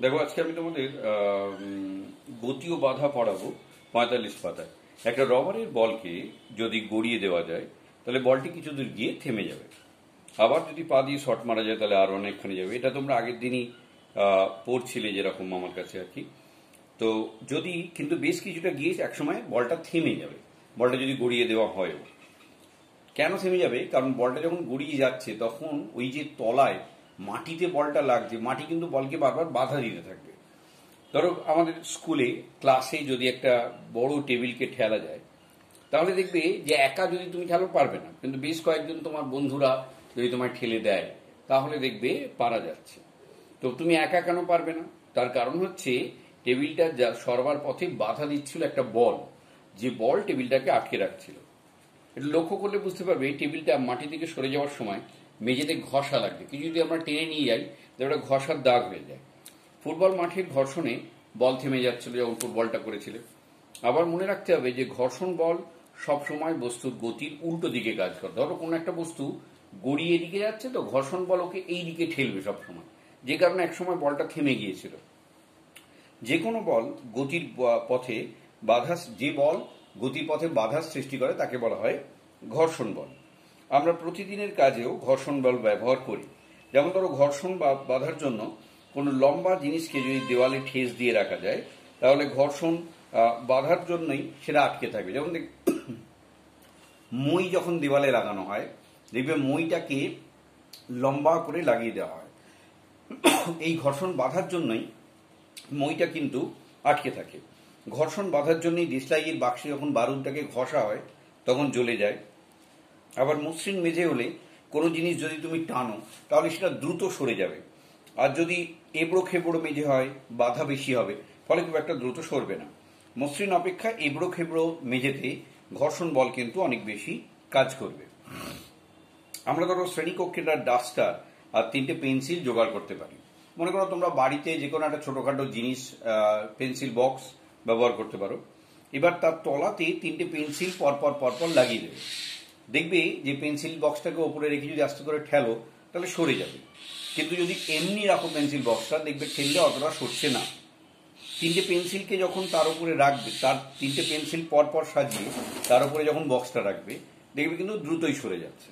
দেখো আজকে আমি তোমাদের আহ, উম, গতি ও বাধা পড়াবো পঁয়তাল্লিশ পাতায়। একটা রবারের বলকে যদি গড়িয়ে দেওয়া যায় তাহলে বলটি কিছু দূর গিয়ে থেমে যাবে। আবার যদি পা দিয়ে শট মারা যায় তাহলে আরও অনেকখানি যাবে। এটা তোমরা আগের দিনই পড়ছিলে যেরকম আমার কাছে আর কি। তো যদি কিন্তু বেশ কিছুটা গিয়ে একসময় বলটা থেমে যাবে। বলটা যদি গড়িয়ে দেওয়া হয়ও কেন থেমে যাবে? কারণ বলটা যখন গড়িয়ে যাচ্ছে তখন ওই যে তলায় মাটিতে বলটা লাগছে, মাটি কিন্তু বলকে বারবার বাধা দিতে থাকবে। ধরো আমাদের স্কুলে, ক্লাসে যদি একটা বড় টেবিলকে ঠেলা যায়, তাহলে দেখবে যে একা যদি তুমি ঠেলো পারবে না, কিন্তু বেশ কয়েকজন তোমার বন্ধুরা যদি তোমায় ঠেলে দেয়, তাহলে দেখবে পারা যাচ্ছে। তো তুমি একা কেন পারবে না? তার কারণ হচ্ছে টেবিলটা যা সরবার পথে বাধা দিচ্ছিল একটা বল, যে বল টেবিলটাকে আটকে রাখছিল। এটা লক্ষ্য করলে বুঝতে পারবে, টেবিলটা মাটি থেকে সরে যাওয়ার সময় মেঝেতে ঘষা লাগবে। কিছু যদি আমরা টেনে নিয়ে যাই, তাহলে ওটা ঘষার দাগ হয়ে যায়। ফুটবল মাঠের ঘর্ষণে বল থেমে যাচ্ছিল যখন ফুটবলটা করেছিল। আবার মনে রাখতে হবে যে, ঘর্ষণ বল সব সময় বস্তুর গতির উল্টো দিকে কাজ করে। ধরো কোনো একটা বস্তু গড়িয়ে দিকে যাচ্ছে, তো ঘর্ষণ বল ওকে এই দিকে ঠেলবে সব সময় যে কারণে একসময় বলটা থেমে গিয়েছিল। যে কোনো বল গতির পথে বাধা যে বল গতির পথে বাধা সৃষ্টি করে, তাকে বলা হয় ঘর্ষণ বল। আমরা প্রতিদিনের কাজেও ঘর্ষণ বল ব্যবহার করি। যেমন ধরো ঘর্ষণ বাধার জন্য কোনো লম্বা জিনিসকে যদি দেওয়ালে ঠেস দিয়ে রাখা যায়, তাহলে ঘর্ষণ বাঁধার জন্যই সেটা আটকে থাকবে। যেমন মই যখন দেওয়ালে লাগানো হয়, দেখবে মইটাকে লম্বা করে লাগিয়ে দেওয়া হয়। এই ঘর্ষণ বাঁধার জন্যই মইটা কিন্তু আটকে থাকে। ঘর্ষণ বাঁধার জন্যই ডিসলাইয়ের বাক্সে যখন বারুদটাকে ঘষা হয়, তখন জ্বলে যায়। আবার মসৃণ মেঝে হলে কোনো জিনিস যদি তুমি টানো, তাহলে সেটা দ্রুত সরে যাবে। আর যদি এবড়ো খেবড়ো মেঝে হয়, বাধা বেশি হবে, ফলে খুব একটা দ্রুত সরবে না। মসৃণ অপেক্ষা এবড়ো খেবড়ো মেঝেতে ঘর্ষণ বল কিন্তু অনেক বেশি কাজ করবে। আমরা ধরো শ্রেণীকক্ষের আর ডাস্টার আর তিনটে পেন্সিল জোগাড় করতে পারি। মনে করো তোমরা বাড়িতে যে কোনো একটা ছোটখাটো জিনিস পেন্সিল বক্স ব্যবহার করতে পারো। এবার তার তলাতে তিনটে পেন্সিল পরপর পরপর লাগিয়ে দেবে। দেখবে যে পেন্সিল বক্সটাকে ওপরে রেখে যদি আস্তে করে ঠেলো, তাহলে সরে যাবে। কিন্তু যদি এমনি রাখো পেন্সিল বক্সটা দেখবে ঠেললে অতটা সরছে না। তিনটে পেন্সিলকে যখন তার উপরে রাখবে, তার তিনটে পেন্সিল পরপর সাজিয়ে তার উপরে যখন বক্সটা রাখবে, দেখবে কিন্তু দ্রুতই সরে যাচ্ছে।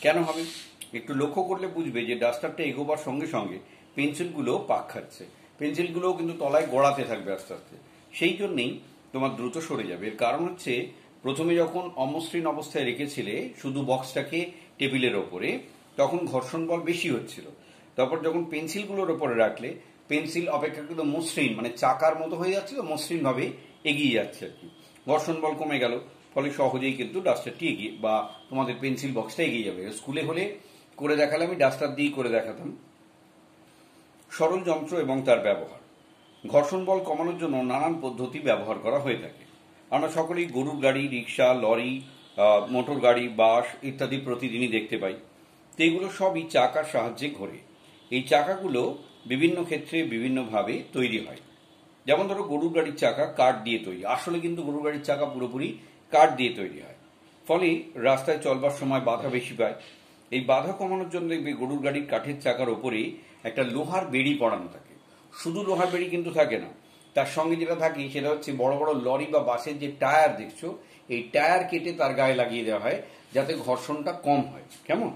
কেন হবে? একটু লক্ষ্য করলে বুঝবে যে ডাস্টারটা এগোবার সঙ্গে সঙ্গে পেন্সিলগুলো পাক খাচ্ছে। পেন্সিলগুলোও কিন্তু তলায় গড়াতে থাকবে আস্তে আস্তে। সেই জন্যেই তোমার দ্রুত সরে যাবে। এর কারণ হচ্ছে প্রথমে যখন অমসৃণ অবস্থায় রেখেছিলে শুধু বক্সটাকে টেবিলের ওপরে, তখন ঘর্ষণ বল বেশি হচ্ছিল। তারপর যখন পেন্সিলগুলোর ওপরে রাখলে, পেন্সিল অপেক্ষাকৃত মসৃণ মানে চাকার মতো হয়ে যাচ্ছে তো মসৃণ এগিয়ে যাচ্ছে আর কি। ঘর্ষণ বল কমে গেল, ফলে সহজেই কিন্তু ডাস্টারটি এগিয়ে, বা তোমাদের পেন্সিল বক্সটা এগিয়ে যাবে। স্কুলে হলে করে দেখালে আমি ডাস্টার দিয়েই করে দেখাতাম। সরল যন্ত্র এবং তার ব্যবহার। ঘর্ষণ বল কমানোর জন্য নানান পদ্ধতি ব্যবহার করা হয়ে থাকে। আমরা সকলেই গরুর গাড়ি, রিক্সা, লরি মোটর গাড়ি, বাস ইত্যাদি প্রতিদিনই দেখতে পাই। তো এগুলো সবই চাকার সাহায্যে ঘোরে। এই চাকাগুলো বিভিন্ন ক্ষেত্রে বিভিন্নভাবে তৈরি হয়। যেমন ধরো গরুর গাড়ির চাকা কাঠ দিয়ে তৈরি। আসলে কিন্তু গরুর গাড়ির চাকা পুরোপুরি কাঠ দিয়ে তৈরি হয়। ফলে রাস্তায় চলবার সময় বাধা বেশি পায়। এই বাধা কমানোর জন্য দেখবে গরুর গাড়ির কাঠের চাকার ওপরে একটা লোহার বেড়ি পড়ানো থাকে। শুধু লোহার বেড়ি কিন্তু থাকে না তার সঙ্গে যেটা থাকে, সেটা হচ্ছে বড় বড় লরি বা বাসের যে টায়ার দেখছ, এই টায়ার কেটে তার গায়ে লাগিয়ে দেওয়া হয়, যাতে ঘর্ষণটা কম হয়। কেমন?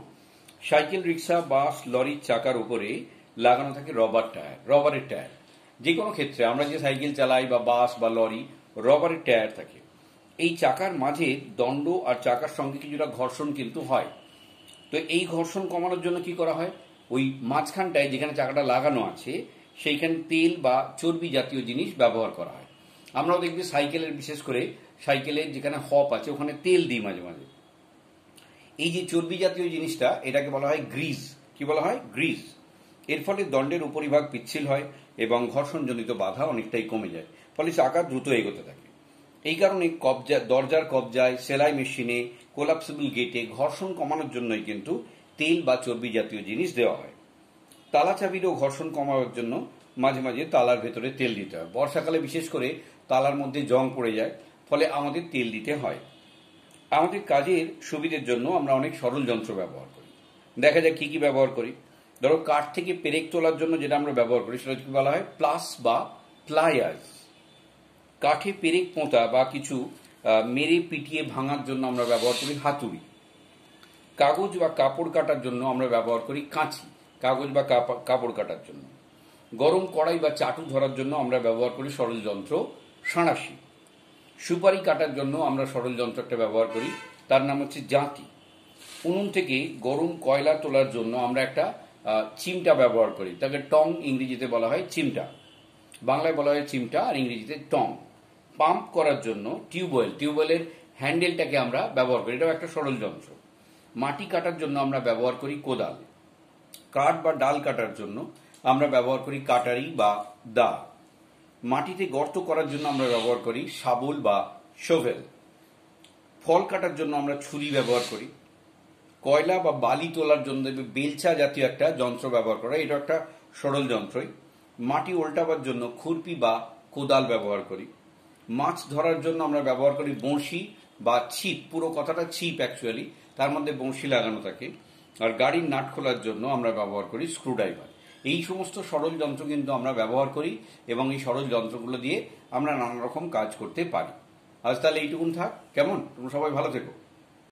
সাইকেল, রিক্সা, বাস লরির চাকার উপরে লাগানো থাকে রবার টায়ার, রবারের টায়ার। যে কোনো ক্ষেত্রে আমরা যে সাইকেল চালাই বা বাস বা লরি, রবারের টায়ার থাকে। এই চাকার মাঝে দণ্ড আর চাকার সঙ্গে কিছুটা ঘর্ষণ কিন্তু হয়। তো এই ঘর্ষণ কমানোর জন্য কি করা হয়? ওই মাঝখানটায় যেখানে চাকাটা লাগানো আছে সেইখানে তেল বা চর্বি জাতীয় জিনিস ব্যবহার করা হয়। আমরাও দেখবি সাইকেলের, বিশেষ করে সাইকেলের যেখানে হপ আছে, ওখানে তেল দিই মাঝে মাঝে। এই যে চর্বি জাতীয় জিনিসটা, এটাকে বলা হয় গ্রিজ কি বলা হয়? গ্রিজ এর ফলে দণ্ডের উপরিভাগ পিচ্ছিল হয় এবং ঘর্ষণজনিত বাধা অনেকটাই কমে যায়, ফলে চাকা দ্রুত এগোতে থাকে। এই কারণে কবজা, দরজার কবজায়, সেলাই মেশিনে, কোলাপসিবল গেটে ঘর্ষণ কমানোর জন্যই কিন্তু তেল বা চর্বি জাতীয় জিনিস দেওয়া হয়। তালা চাবিরও ঘর্ষণ কমানোর জন্য মাঝে মাঝে তালার ভেতরে তেল দিতে হয়। বর্ষাকালে বিশেষ করে তালার মধ্যে জং পড়ে যায়, ফলে আমাদের তেল দিতে হয়। আমাদের কাজের সুবিধের জন্য আমরা অনেক সরল যন্ত্র ব্যবহার করি। দেখা যায় কি কি ব্যবহার করি। ধরো, কাঠ থেকে পেরেক তোলার জন্য যেটা আমরা ব্যবহার করি, সেটা বলা হয়? প্লাস বা প্লায়ার্স কাঠে পেরেক পোঁতা বা কিছু মেরে পিটিয়ে ভাঙার জন্য আমরা ব্যবহার করি হাতুড়ি। কাগজ বা কাপড় কাটার জন্য আমরা ব্যবহার করি কাঁচি। কাগজ বা কাপা- কাপড় কাটার জন্য। গরম কড়াই বা চাটু ধরার জন্য আমরা ব্যবহার করি সরল যন্ত্র সাঁড়াশি সুপারি কাটার জন্য আমরা সরল ব্যবহার করি, তার নাম হচ্ছে জাঁতি। উনুন থেকে গরম কয়লা তোলার জন্য আমরা একটা চিমটা ব্যবহার করি, তাকে টং ইংরেজিতে বলা হয় চিমটা। বাংলায় বলা হয় চিমটা আর ইংরেজিতে টং। পাম্প করার জন্য টিউবওয়েল, টিউবওয়েলের হ্যান্ডেলটাকে আমরা ব্যবহার করি, এটাও একটা সরল যন্ত্র মাটি কাটার জন্য আমরা ব্যবহার করি কোদাল। কাঠ বা ডাল কাটার জন্য আমরা ব্যবহার করি কাটারি বা দা। মাটিতে গর্ত করার জন্য আমরা ব্যবহার করি শাবল বা শোভেল। ফল কাটার জন্য আমরা ছুরি ব্যবহার করি। কয়লা বা বালি তোলার জন্য বেলচা জাতীয় একটা যন্ত্র ব্যবহার করা এটা একটা সরল যন্ত্রই। মাটি উল্টাবার জন্য খুরপি বা কোদাল ব্যবহার করি। মাছ ধরার জন্য আমরা ব্যবহার করি বঁশি বা ছিপ। পুরো কথাটা ছিপ অ্যাকচুয়ালি তার মধ্যে বঁশি লাগানো থাকে। আর গাড়ির নাট খোলার জন্য আমরা ব্যবহার করি স্ক্রুড্রাইভার। এই সমস্ত সরল যন্ত্র কিন্তু আমরা ব্যবহার করি এবং এই সরল যন্ত্রগুলো দিয়ে আমরা নানা রকম কাজ করতে পারি। আজ তাহলে এইটুকুন থাক। কেমন? তোমরা সবাই ভালো থেকো।